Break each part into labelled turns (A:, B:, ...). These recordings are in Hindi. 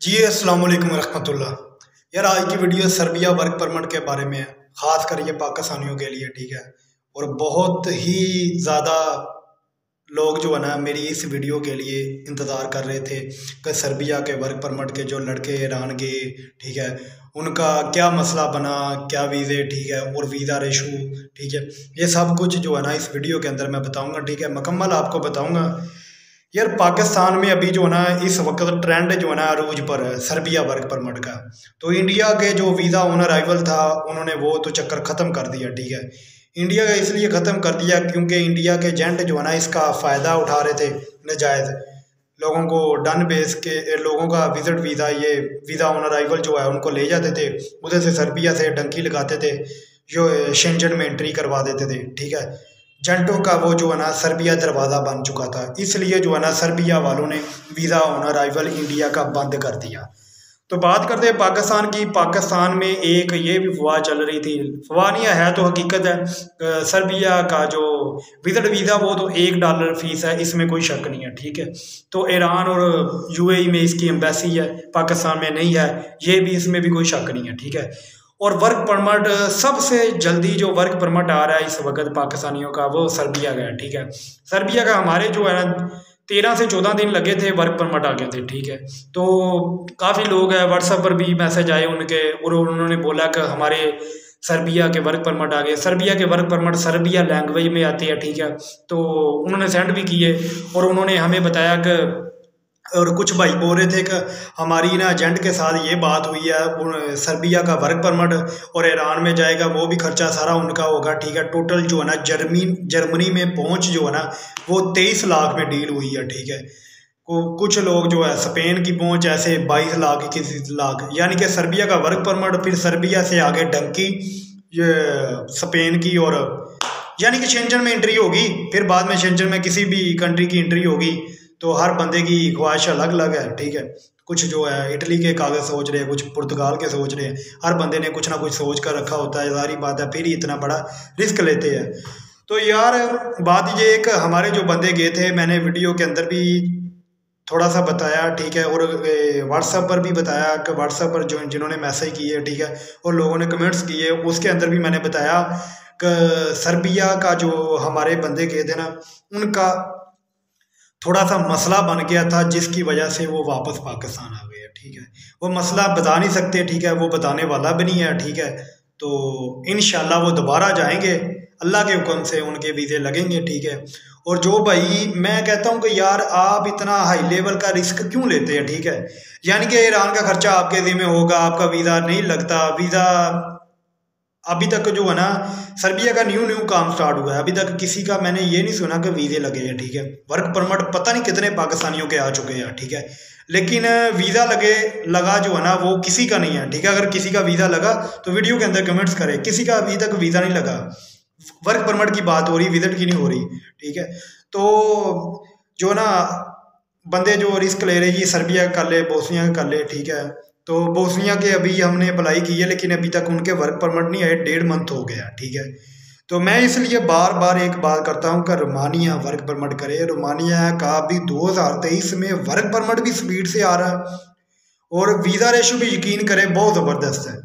A: जी, अस्सलाम वालेकुम रहमतुल्लाह यार, आज की वीडियो सर्बिया वर्क परमिट के बारे में है। ख़ास कर ये पाकिस्तानियों के लिए, ठीक है? और बहुत ही ज़्यादा लोग जो है ना, मेरी इस वीडियो के लिए इंतज़ार कर रहे थे कि सर्बिया के वर्क परमिट के जो लड़के ईरान गए ठीक है? उनका क्या मसला बना, क्या वीज़े, ठीक है? और वीज़ा रेशू, ठीक है? ये सब कुछ जो है ना, इस वीडियो के अंदर मैं बताऊँगा, ठीक है? मकम्मल आपको बताऊँगा यार पाकिस्तान में अभी जो है ना, इस वक्त ट्रेंड जो है ना अरूज पर है, सर्बिया वर्क परमिट का। तो इंडिया के जो वीज़ा ऑन अराइवल था, उन्होंने वो तो चक्कर ख़त्म कर दिया, ठीक है। इंडिया का इसलिए ख़त्म कर दिया क्योंकि इंडिया के एजेंट जो है ना, इसका फ़ायदा उठा रहे थे, नजायज़। लोगों को डन बेस के लोगों का विज़िट वीज़ा ये वीज़ा ऑन अराइवल जो है, उनको ले जाते थे। उधर से सर्बिया से डंकी लगाते थे जो शेंजन में एंट्री करवा देते थे, ठीक है। जंटो का वो जो है ना सर्बिया दरवाज़ा बन चुका था। इसलिए जो है ना सर्बिया वालों ने वीज़ा ऑन अराइवल इंडिया का बंद कर दिया। तो बात करते हैं पाकिस्तान की। पाकिस्तान में एक ये भी फवाह चल रही थी। फवाह नहीं है तो हकीकत है। सर्बिया का जो विज़िट वीज़ा, वो तो एक डॉलर फ़ीस है, इसमें कोई शक नहीं है, ठीक है? तो ईरान और यूएई में इसकी एम्बेसी है, पाकिस्तान में नहीं है। ये भी इसमें भी कोई शक नहीं है, ठीक है? और वर्क परमिट, सबसे जल्दी जो वर्क परमिट आ रहा है इस वक्त पाकिस्तानियों का, वो सर्बिया का है, ठीक है? सर्बिया का हमारे जो है तेरह से चौदह दिन लगे थे वर्क परमिट आ गए थे, ठीक है? तो काफ़ी लोग हैं व्हाट्सएप पर भी मैसेज आए उनके, और उन्होंने बोला कि हमारे सर्बिया के वर्क परमिट आ गए सर्बिया के वर्क परमिट सर्बिया लैंग्वेज में आती है, ठीक है? तो उन्होंने सेंड भी किए, और उन्होंने हमें बताया कि और कुछ भाई बोल रहे थे कि हमारी ना एजेंट के साथ ये बात हुई है सर्बिया का वर्क परमिट और ईरान में जाएगा, वो भी खर्चा सारा उनका होगा, ठीक है? टोटल जो है ना, जर्मी, जर्मनी में पहुँच जो है ना, वो तेईस लाख में डील हुई है, ठीक है? कुछ लोग जो है, स्पेन की पहुँच, ऐसे बाईस लाख, इक्कीस लाख, यानी कि सर्बिया का वर्क परमिट फिर सर्बिया से आगे डंकी स्पेन की और, यानी कि शेंजन में एंट्री होगी, फिर बाद में शेंजन में किसी भी कंट्री की एंट्री होगी तो हर बंदे की ख्वाहिश अलग अलग है, ठीक है? कुछ जो है, इटली के कागज़ सोच रहे हैं, कुछ पुर्तगाल के सोच रहे हैं। हर बंदे ने कुछ ना कुछ सोच कर रखा होता है, सारी बात है, फिर ही इतना बड़ा रिस्क लेते हैं। तो यार, बात ये एक हमारे जो बंदे गए थे, मैंने वीडियो के अंदर भी थोड़ा सा बताया, ठीक है? और व्हाट्सएप पर भी बताया कि व्हाट्सएप पर जो, जिन्होंने मैसेज किए, ठीक है? और लोगों ने कमेंट्स किए, उसके अंदर भी मैंने बताया कि सर्बिया का जो हमारे बंदे गए थे ना, उनका थोड़ा सा मसला बन गया था जिसकी वजह से वो वापस पाकिस्तान आ गए ठीक है? वो मसला बता नहीं सकते, ठीक है? वो बताने वाला भी नहीं है, ठीक है? तो इन वो दोबारा जाएँगे, अल्लाह के हुक्म से उनके वीज़े लगेंगे, ठीक है? और जो भाई, मैं कहता हूँ कि यार आप इतना हाई लेवल का रिस्क क्यों लेते हैं, ठीक है? यानी कि ईरान का खर्चा आपके ज़िम्मे होगा, आपका वीज़ा नहीं लगता, वीज़ा अभी तक जो है ना, सर्बिया का न्यू न्यू काम स्टार्ट हुआ है। अभी तक किसी का मैंने ये नहीं सुना कि वीज़े लगे हैं, ठीक है? वर्क परमिट पता नहीं कितने पाकिस्तानियों के आ चुके हैं, ठीक है? लेकिन वीज़ा लगे, लगा जो है ना, वो किसी का नहीं है, ठीक है? अगर किसी का वीज़ा लगा तो वीडियो के अंदर कमेंट्स करें। किसी का अभी तक वीज़ा नहीं लगा। वर्क परमिट की बात हो रही विज़िट की नहीं हो रही, ठीक है? तो जो ना, बंदे जो रिस्क ले रहे जी सर्बिया कर ले बोसनिया कर ले, ठीक है? तो बोसनिया के अभी हमने अप्लाई की है, लेकिन अभी तक उनके वर्क परमिट नहीं आए, डेढ़ मंथ हो गया, ठीक है? तो मैं इसलिए बार बार एक बात करता हूँ कि रोमानिया वर्क परमिट करे। रोमानिया का भी 2023 में वर्क परमिट भी स्पीड से आ रहा है और वीज़ा रेशो भी यकीन करें, बहुत ज़बरदस्त है।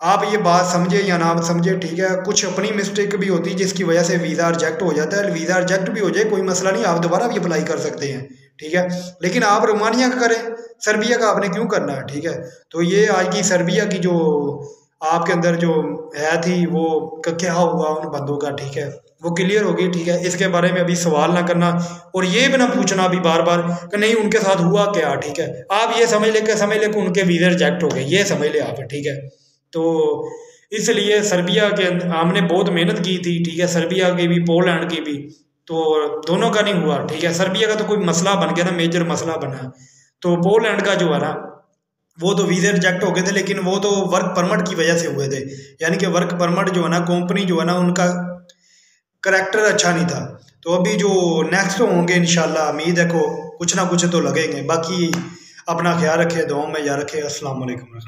A: आप ये बात समझे या ना समझे, ठीक है? कुछ अपनी मिस्टेक भी होती है जिसकी वजह से वीज़ा रिजेक्ट हो जाता है। वीज़ा रिजेक्ट भी हो जाए, कोई मसला नहीं, आप दोबारा भी अप्लाई कर सकते हैं। ठीक है? लेकिन आप रोमानिया का करें, सर्बिया का आपने क्यों करना है? ठीक है? तो ये आज की सर्बिया की जो आपके अंदर जो है थी, वो क्या हुआ उन बंदों का? ठीक है? वो क्लियर होगी ठीक है? इसके बारे में अभी सवाल ना करना और ये भी ना पूछना अभी बार बार कि नहीं, उनके साथ हुआ क्या? ठीक है? आप ये समझ ले समझ ले कि उनके वीज़े रिजेक्ट हो गए, ये समझ ले आप, ठीक है? तो इसलिए सर्बिया के हमने बहुत मेहनत की थी, ठीक है? सर्बिया की भी, पोलैंड की भी। तो दोनों का नहीं हुआ, ठीक है? सर्बिया का तो कोई मसला बन गया ना मेजर मसला बना। तो पोलैंड का जो है ना, वो तो वीज़े रिजेक्ट हो गए थे, लेकिन वो तो वर्क परमिट की वजह से हुए थे। यानी कि वर्क परमिट जो है ना कंपनी जो है ना, उनका करेक्टर अच्छा नहीं था। तो अभी जो नेक्स्ट होंगे इन उम्मीद है को, कुछ ना कुछ तो लगेंगे। बाकी अपना ख्याल रखे दुआ में याद रखे असल वालेकुम